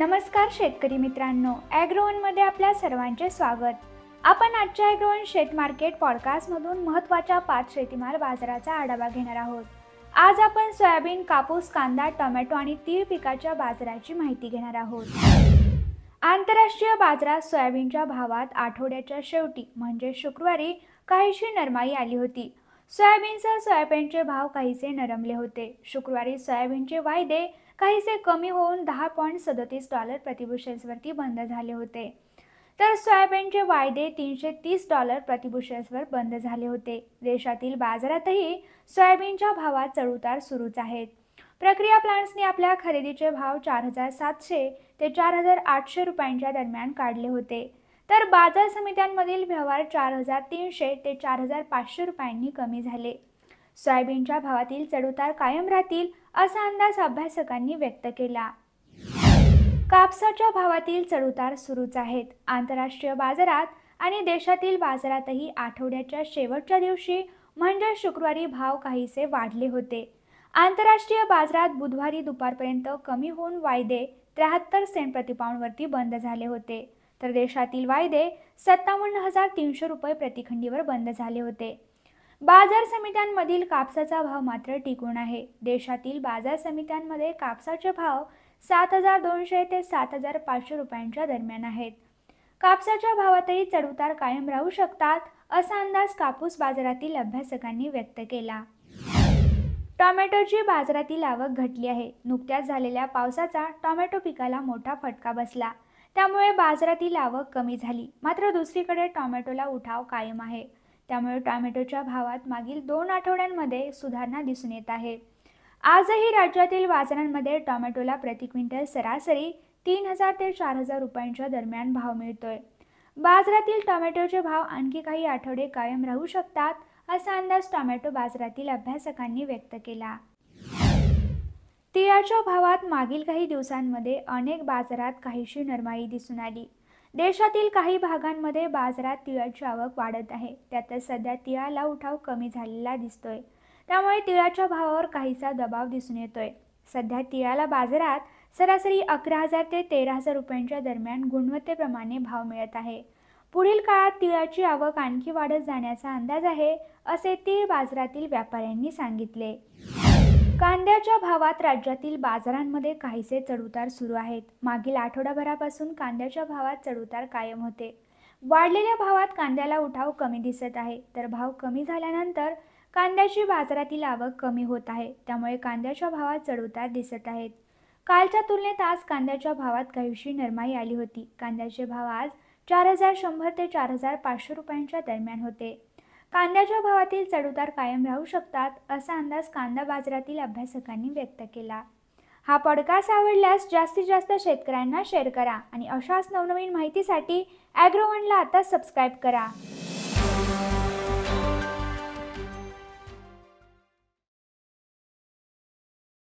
नमस्कार शेतकरी मित्रांनो ॲग्रोवनमध्ये आपल्या सर्वांचे स्वागत. आपण आजच्या ॲग्रोवन शेत मार्केट पॉडकास्टमधून महत्त्वाच्या पाच शेतीमाल बाजाराचा आढावा घेणार आहोत. आज आपण सोयाबीन कापूस कांदा टोमॅटो आणि तीळ पिकाच्या बाजाराची माहिती घेणार आहोत. आंतरराष्ट्रीय बाजारात सोयाबीनच्या भावात आठवड्याच्या शेवटी म्हणजे शुक्रवारी काहीशी नरमाई आली होती. सोयाबीनसह सोयाबीनचे भाव काहीसे नरमले होते. शुक्रवारी सोयाबीनचे वायदे काहीसे कमी होऊन दहा पॉईंट सदतीस डॉलर प्रतिबुशेल्सवरती बंद झाले होते. तर सोयाबीनचे वायदे तीनशे तीस डॉलर प्रतिबुशेल्सवर बंद झाले होते. देशातील बाजारातही सोयाबीनच्या भावात चढउतार सुरूच आहेत. प्रक्रिया प्लांट्सनी आपल्या खरेदीचे भाव चार हजार सातशे ते चार हजार आठशे रुपयांच्या दरम्यान काढले होते. तर बाजार समित्यांमधील व्यवहार चार हजार तीनशे ते चार हजार पाचशे रुपयांनी कमी झाले. सोयाबीनच्या भावातील चढउतार कायम राहतील असा अंदाज अभ्यासकांनी व्यक्त केला. कापसाच्या भावातील चढउतार सुरूच आहेत. आंतरराष्ट्रीय बाजारात आणि देशातील बाजारातही आठवड्याच्या शेवटच्या दिवशी म्हणजे शुक्रवारी भाव काहीसे वाढले होते. आंतरराष्ट्रीय बाजारात बुधवारी दुपारपर्यंत कमी होऊन वायदे त्र्याहत्तर सेंट प्रतिपाऊंडवरती बंद झाले होते. तर देशातील वायदे सत्तावन्न हजार तीनशे रुपये प्रतिखंडीवर बंद झाले होते. बाजार समित्यांमधील कापसाचा भाव मात्र टिकून आहे. देशातील बाजार समित्यांमध्ये कापसाचे भाव सात हजार दोनशे ते सात हजार पाचशे रुपयांच्या दरम्यान आहेत. कापसाच्या भावातही चढउतार कायम राहू शकतात असा अंदाज कापूस बाजारातील अभ्यासकांनी व्यक्त केला. टोमॅटोची बाजारातील आवक घटली आहे. नुकत्याच झालेल्या पावसाचा टोमॅटो पिकाला मोठा फटका बसला. त्यामुळे बाजारातील आवक कमी झाली. मात्र दुसरीकडे टोमॅटोला उठाव कायम आहे. त्यामुळे टोमॅटोच्या भावात मागील दोन आठवड्यांमध्ये सुधारणा दिसून येत आहे. आजही राज्यातील बाजारांमध्ये टोमॅटोला प्रति क्विंटल सरासरी तीन हजार ते चार हजार रुपयांच्या दरम्यान भाव मिळतोय. बाजारातील टोमॅटोचे भाव आणखी काही आठवडे कायम राहू शकतात असा अंदाज टोमॅटो बाजारातील अभ्यासकांनी व्यक्त केला. तिळाच्या भावात मागील काही दिवसांमध्ये अनेक बाजारात काहीशी नरमाई दिसून आली. देशातील काही भागांमध्ये बाजारात तिळाची आवक वाढत आहे. त्यातच सध्या तिळाला उठाव कमी झालेला दिसतोय. त्यामुळे तिळाच्या भावावर काहीसा दबाव दिसून येतोय. सध्या तिळाला बाजारात सरासरी अकरा हजार ते तेरा हजार रुपयांच्या दरम्यान गुणवत्तेप्रमाणे भाव मिळत आहे. पुढील काळात तिळाची आवक आणखी वाढत जाण्याचा अंदाज आहे असे तीळ बाजारातील व्यापाऱ्यांनी सांगितले. कांद्याच्या भावात राज्यातील बाजारांमध्ये काहीसे चढउतार सुरू आहेत. मागील आठवडाभरापासून कांद्याच्या भावात चढउतार कायम होते. वाढलेल्या भावात कांद्याला उठाव कमी दिसत आहे. तर भाव कमी झाल्यानंतर कांद्याची बाजारातील आवक कमी होत आहे. त्यामुळे कांद्याच्या भावात चढउतार दिसत आहेत. कालच्या तुलनेत आज कांद्याच्या भावात काहीशी नरमाई आली होती. कांद्याचे भाव आज चार हजार शंभर ते चार हजार पाचशे रुपयांच्या दरम्यान होते. कांद्याच्या भावातील चढउतार कायम राहू शकतात असा अंदाज कांदा बाजारातील अभ्यासकांनी व्यक्त केला. हा पॉडकास्ट आवडल्यास जास्तीत जास्त शेतकऱ्यांना शेअर करा आणि अशाच नवनवीन माहितीसाठी ॲग्रोवनला आता सबस्क्राईब करा.